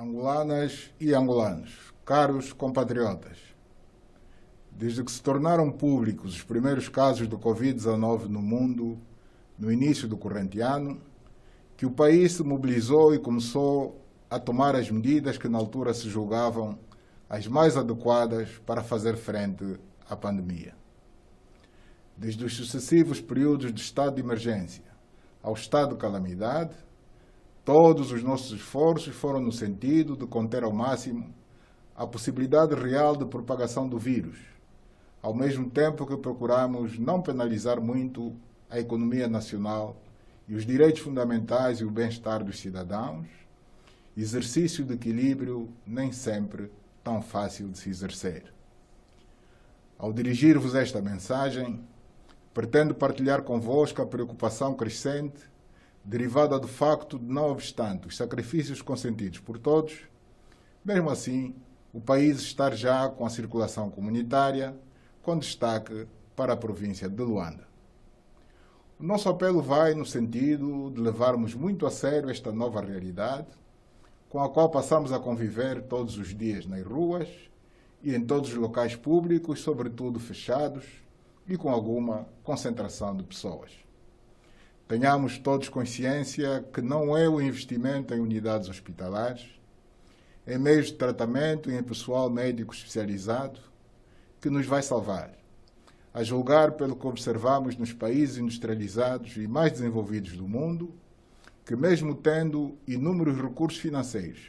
Angolanas e angolanos, caros compatriotas, desde que se tornaram públicos os primeiros casos do Covid-19 no mundo, no início do corrente ano, que o país se mobilizou e começou a tomar as medidas que na altura se julgavam as mais adequadas para fazer frente à pandemia. Desde os sucessivos períodos de estado de emergência ao estado de calamidade, Todos os nossos esforços foram no sentido de conter ao máximo a possibilidade real de propagação do vírus, ao mesmo tempo que procuramos não penalizar muito a economia nacional e os direitos fundamentais e o bem-estar dos cidadãos, exercício de equilíbrio nem sempre tão fácil de se exercer. Ao dirigir-vos esta mensagem, pretendo partilhar convosco a preocupação crescente derivada do facto de, não obstante os sacrifícios consentidos por todos, mesmo assim, o país estar já com a circulação comunitária, com destaque para a província de Luanda. O nosso apelo vai no sentido de levarmos muito a sério esta nova realidade, com a qual passamos a conviver todos os dias nas ruas e em todos os locais públicos, sobretudo fechados e com alguma concentração de pessoas. Tenhamos todos consciência que não é o investimento em unidades hospitalares, em meios de tratamento e em pessoal médico especializado que nos vai salvar. A julgar pelo que observamos nos países industrializados e mais desenvolvidos do mundo, que mesmo tendo inúmeros recursos financeiros,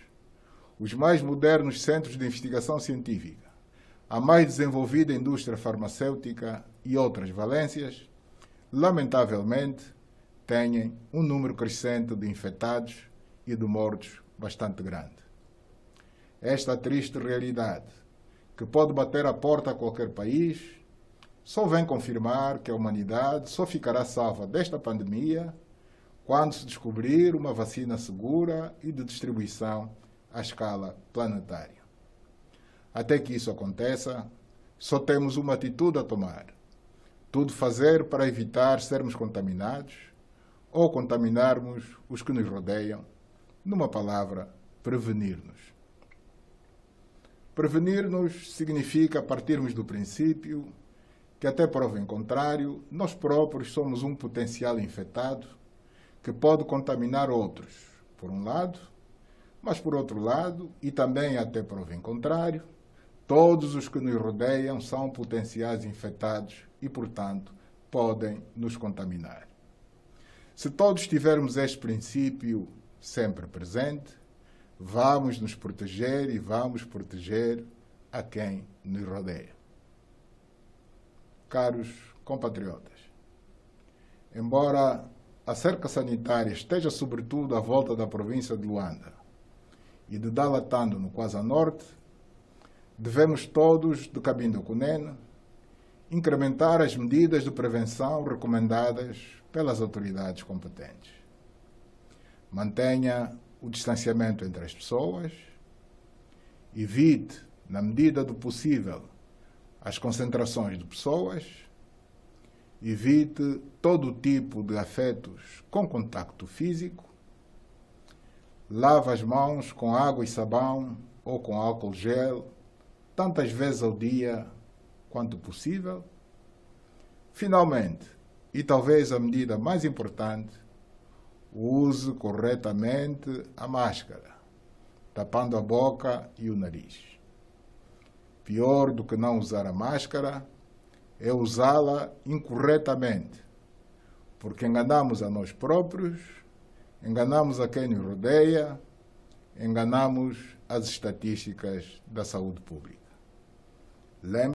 os mais modernos centros de investigação científica, a mais desenvolvida indústria farmacêutica e outras valências, lamentavelmente, têm um número crescente de infectados e de mortos bastante grande. Esta triste realidade, que pode bater a porta a qualquer país, só vem confirmar que a humanidade só ficará salva desta pandemia quando se descobrir uma vacina segura e de distribuição à escala planetária. Até que isso aconteça, só temos uma atitude a tomar: tudo fazer para evitar sermos contaminados ou contaminarmos os que nos rodeiam, numa palavra, prevenir-nos. Prevenir-nos significa partirmos do princípio que, até prova em contrário, nós próprios somos um potencial infectado que pode contaminar outros, por um lado, mas por outro lado, e também até prova em contrário, todos os que nos rodeiam são potenciais infectados e, portanto, podem nos contaminar. Se todos tivermos este princípio sempre presente, vamos nos proteger e vamos proteger a quem nos rodeia. Caros compatriotas, embora a cerca sanitária esteja sobretudo à volta da província de Luanda e de Dalatando, no Quasa Norte, devemos todos, de Cabindo Cunene, incrementar as medidas de prevenção recomendadas pelas autoridades competentes. Mantenha o distanciamento entre as pessoas, evite, na medida do possível, as concentrações de pessoas, evite todo tipo de afetos com contacto físico, lave as mãos com água e sabão ou com álcool gel tantas vezes ao dia quanto possível. Finalmente, e talvez a medida mais importante, use corretamente a máscara, tapando a boca e o nariz. Pior do que não usar a máscara é usá-la incorretamente, porque enganamos a nós próprios, enganamos a quem nos rodeia, enganamos as estatísticas da saúde pública. Lembre